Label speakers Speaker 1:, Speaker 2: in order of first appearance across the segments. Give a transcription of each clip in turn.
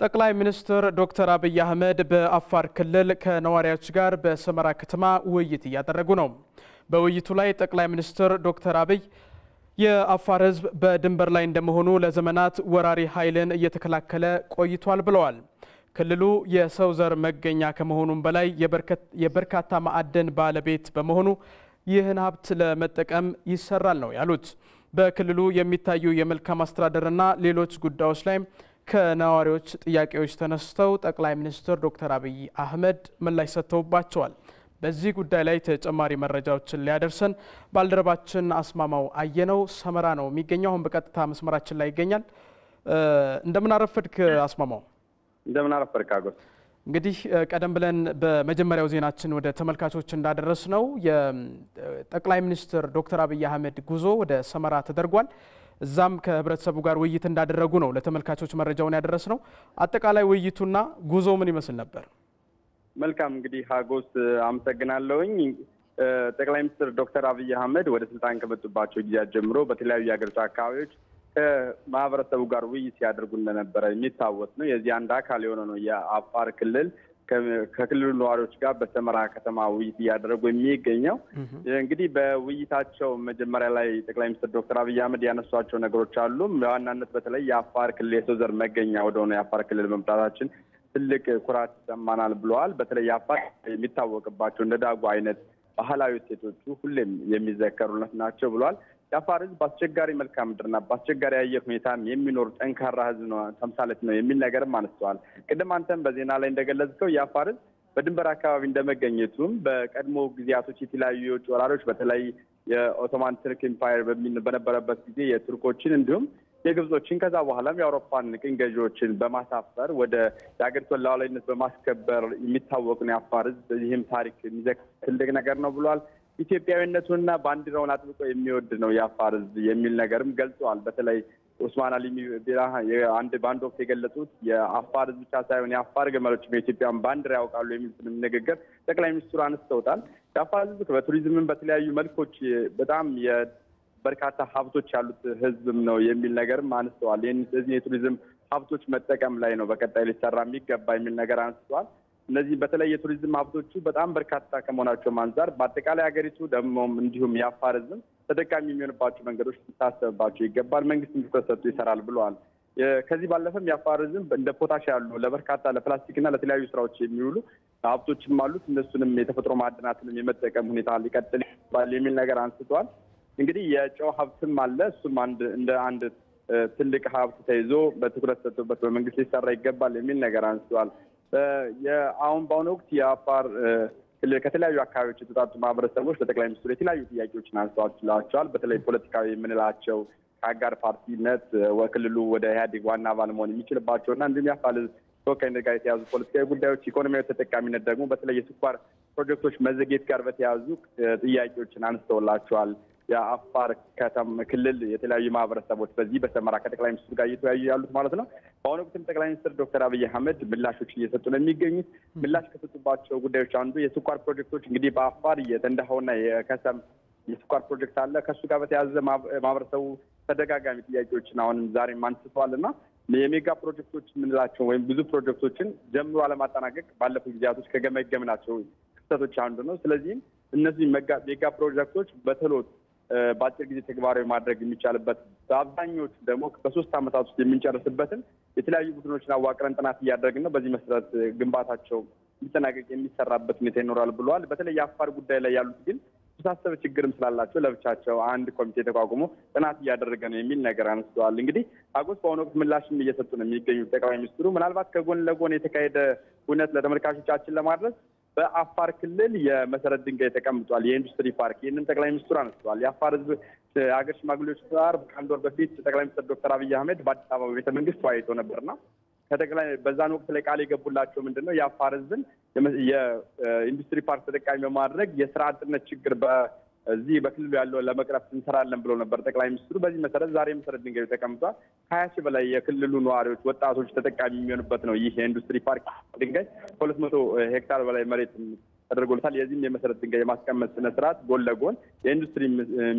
Speaker 1: ጠቅላይ ሚኒስትር ዶክተር አብይ አህመድ በአፋር ክልል ከነዋሪዎች ጋር በሰመራ ከተማ ውይይት እያደረጉ ነው። በውይይቱ ላይ ጠቅላይ ሚኒስትር ዶክተር አብይ የአፋር ሕዝብ በድንበር ላይ እንደመሆኑ ለዘመናት ወራሪ ኃይልን እየተከላከለ ቆይቷል ብለዋል። ክልሉ የሰው ዘር መገኛ ከመሆኑም በላይ የበርካታ ማዕድን ባለቤት በመሆኑ ይህን ሀብት ለመጠቀም ይሰራል ነው ያሉት። በክልሉ የሚታዩ የመልካም አስተዳደርና ሌሎች ጉዳዮች ላይ ከነዋሪዎች ጥያቄዎች ተነስተው ጠቅላይ ሚኒስትር ዶክተር አብይ አህመድ ምላሽ ሰጥተውባቸዋል። በዚህ ጉዳይ ላይ ተጨማሪ መረጃዎችን ሊያደርሰን ባልደረባችን አስማማው አየነው ሰመራ ነው የሚገኘው። አሁን በቀጥታ መስመራችን ላይ ይገኛል። እንደምን አረፈድክ አስማማው?
Speaker 2: እንደምን አረፈድክ አጎስ።
Speaker 1: እንግዲህ ቀደም ብለን በመጀመሪያው ዜናችን ወደ ተመልካቾች እንዳደረስ ነው የጠቅላይ ሚኒስትር ዶክተር አብይ አህመድ ጉዞ ወደ ሰመራ ተደርጓል። እዛም ከህብረተሰቡ ጋር ውይይት እንዳደረጉ ነው ለተመልካቾች መረጃውን ያደረስ ነው። አጠቃላይ ውይይቱና ጉዞ ምን ይመስል ነበር?
Speaker 2: መልካም እንግዲህ ሀጎስ አመሰግናለሁኝ። ጠቅላይ ሚኒስትር ዶክተር አብይ አህመድ ወደ ስልጣን ከመጡባቸው ጊዜያት ጀምሮ በተለያዩ የሀገሪቱ አካባቢዎች ከማህበረሰቡ ጋር ውይይት ሲያደርጉ እንደነበረ የሚታወስ ነው። የዚህ አንድ አካል የሆነ ነው የአፋር ክልል ከክልሉ ነዋሪዎች ጋር በሰመራ ከተማ ውይይት እያደረጉ የሚገኘው እንግዲህ በውይይታቸው መጀመሪያ ላይ ጠቅላይ ሚኒስትር ዶክተር አብይ አህመድ ያነሷቸው ነገሮች አሉ። በዋናነት በተለይ የአፋር ክልል የሰው ዘር መገኛ ወደሆነ የአፋር ክልል መምጣታችን ትልቅ ኩራት ይሰማናል ብለዋል። በተለይ የአፋር የሚታወቅባቸው እንደ ዳጉ አይነት ባህላዊ እሴቶቹ ሁሌም የሚዘከሩለት ናቸው ብለዋል። የአፋር ሕዝብ በአስቸጋሪ መልክዓ ምድርና በአስቸጋሪ አየር ሁኔታም የሚኖር ጠንካራ ሕዝብ ነው ተምሳሌት ነው የሚል ነገርም አነስተዋል። ቅድም አንተም በዜና ላይ እንደገለጽከው የአፋር ሕዝብ በድንበር አካባቢ እንደመገኘቱም በቀድሞ ጊዜያቶች የተለያዩ የውጭ ወራሪዎች በተለይ የ Ottoman Turk Empire በነበረበት ጊዜ የቱርኮችን እንዲሁም የግብጾችን ከዛ በኋላም የአውሮፓን ቅኝ ገዢዎችን በማሳፈር ወደ የሀገሪቱን ሉዓላዊነት በማስከበር የሚታወቁን የአፋር ሕዝብ ይህም ታሪክ የሚዘክር ትልቅ ነገር ነው ብሏል። ኢትዮጵያዊነቱንና ባንዲራውን አጥብቆ የሚወድ ነው የአፋር ሕዝብ የሚል ነገርም ገልጸዋል። በተለይ ኡስማን አሊ ቢራ አንድ በአንድ ወቅት የገለጹት የአፋር ሕዝብ ብቻ ሳይሆን የአፋር ግመሎችም የኢትዮጵያን ባንዲራ ያውቃሉ የሚሉትንም ንግግር ጠቅላይ ሚኒስትሩ አንስተውታል። የአፋር ሕዝብ በቱሪዝምም በተለያዩ መልኮች በጣም በርካታ ሀብቶች ያሉት ህዝብም ነው የሚል ነገርም አንስተዋል። ይህን የቱሪዝም ሀብቶች መጠቀም ላይ ነው በቀጣይ ሊሰራ የሚገባ የሚል ነገር አንስተዋል። እነዚህ በተለይ የቱሪዝም ሀብቶቹ በጣም በርካታ ከመሆናቸውም አንጻር በአጠቃላይ ሀገሪቱ ደግሞም እንዲሁም የአፋር ህዝብም ተጠቃሚ የሚሆንባቸው መንገዶች ሊታሰብባቸው ይገባል። ትኩረት ሰጥቶ ይሰራል ብለዋል። ከዚህ ባለፈም የአፋር ህዝብ እንደ ፖታሽ ያሉ ለበርካታ ለፕላስቲክና ለተለያዩ ስራዎች የሚውሉ ሀብቶችም አሉት። እነሱንም የተፈጥሮ ማዕድናትንም የመጠቀም ሁኔታ ሊቀጥል ይገባል የሚል ነገር አንስተዋል። እንግዲህ የጨው ሀብትም አለ። እሱም አንድ እንደ አንድ ትልቅ ሀብት ተይዞ በትኩረት ሰጥቶበት በመንግስት ሊሰራ ይገባል የሚል ነገር አንስተዋል። አሁን በአሁኑ ወቅት የአፋር ክልል ከተለያዩ አካባቢዎች የተውጣጡ ማህበረሰቦች ለጠቅላይ ሚኒስትሩ የተለያዩ ጥያቄዎችን አንስተዋላቸዋል። በተለይ ፖለቲካዊ የምንላቸው ከአጋር ፓርቲነት ክልሉ ወደ ኢህአዴግ ዋና አባል መሆን የሚችልባቸው እና እንዲሁም የአፋር ተወካይነት ጋር የተያዙ ፖለቲካዊ ጉዳዮች፣ ኢኮኖሚያዊ ተጠቃሚነት ደግሞ በተለይ የስኳር ፕሮጀክቶች መዘግየት ጋር በተያያዙ ጥያቄዎችን አንስተውላቸዋል። የአፋር ከተማ ክልል የተለያዩ ማህበረሰቦች በዚህ በሰመራ ከጠቅላይ ሚኒስትሩ ጋር እየተወያዩ ያሉት ማለት ነው። በአሁኑ ወቅትም ጠቅላይ ሚኒስትር ዶክተር አብይ አህመድ ምላሾች እየሰጡ ነው የሚገኙት። ምላሽ ከሰጡባቸው ጉዳዮች አንዱ የስኳር ፕሮጀክቶች እንግዲህ በአፋር የተንዳሆና የከሰም የስኳር ፕሮጀክት አለ። ከእሱ ጋር በተያያዘ ማህበረሰቡ ተደጋጋሚ ጥያቄዎችን አሁንም ዛሬም አንስተዋል እና የሜጋ ፕሮጀክቶች የምንላቸው ወይም ብዙ ፕሮጀክቶችን ጀምሮ አለማጠናቀቅ ባለፉት ጊዜያቶች ከገመገምናቸው ክስተቶች አንዱ ነው። ስለዚህም እነዚህ ሜጋ ፕሮጀክቶች በተሎ በአጭር ጊዜ ተግባራዊ ማድረግ የሚቻልበት በአብዛኞቹ ደግሞ በሶስት ዓመታት ውስጥ የምንጨርስበትን የተለያዩ ቡድኖችን አዋቅረን ጥናት እያደረግን ነው። በዚህ መሰረት ግንባታቸው እንዲጠናቀቅ የሚሰራበት ሁኔታ ይኖራል ብለዋል። በተለይ የአፋር ጉዳይ ላይ ያሉት ግን የተሳሰበ ችግርም ስላላቸው ለብቻቸው አንድ ኮሚቴ ተቋቁሞ ጥናት እያደረገ ነው የሚል ነገር አንስተዋል። እንግዲህ አጎስ በአሁኑ ወቅት ምላሽም እየሰጡ ነው የሚገኙት ጠቅላይ ሚኒስትሩ ምናልባት ከጎን ለጎን የተካሄደ እውነት ለተመልካቾቻችን ለማድረስ በአፋር ክልል የመሰረት ድንጋይ ተቀምጧል። የኢንዱስትሪ ፓርክ ይህንን ጠቅላይ ሚኒስትሩ አንስተዋል። የአፋር ሕዝብ ሀገር ሽማግሌዎች ጋር ከአንድ ወር በፊት ጠቅላይ ሚኒስትር ዶክተር አብይ አህመድ በአዲስ አበባ ቤተ መንግስት ተወያይተው ነበርና ከጠቅላይ በዛን ወቅት ላይ ቃል የገቡላቸው ምንድን ነው የአፋር ሕዝብን የኢንዱስትሪ ፓርክ ተጠቃሚ በማድረግ የስራ አጥነት ችግር እዚህ በክልሉ ያለው ለመቅረፍ እንሰራለን ብለው ነበር ጠቅላይ ሚኒስትሩ። በዚህ መሰረት ዛሬ መሰረት ድንጋዩ ተቀምጧል። ከሀያ ሺህ በላይ የክልሉ ነዋሪዎች፣ ወጣቶች ተጠቃሚ የሚሆኑበት ነው ይህ የኢንዱስትሪ ፓርክ ድንጋይ ከሁለት መቶ ሄክታር በላይ መሬት ተደርጎለታል። የዚህም የመሰረት ድንጋይ የማስቀመጥ ስነ ስርዓት ጎን ለጎን የኢንዱስትሪ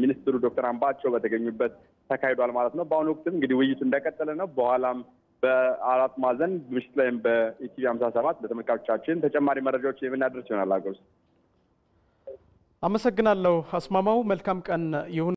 Speaker 2: ሚኒስትሩ ዶክተር አምባቸው በተገኙበት ተካሂዷል ማለት ነው። በአሁኑ ወቅትም እንግዲህ ውይይቱ እንደቀጠለ ነው። በኋላም በአራት ማዕዘን ምሽት ላይም በኢቲቪ ሀምሳ ሰባት ለተመልካቾቻችን ተጨማሪ መረጃዎች የምናደርስ ይሆናል። አገውስ
Speaker 1: አመሰግናለሁ አስማማው። መልካም ቀን ይሁን።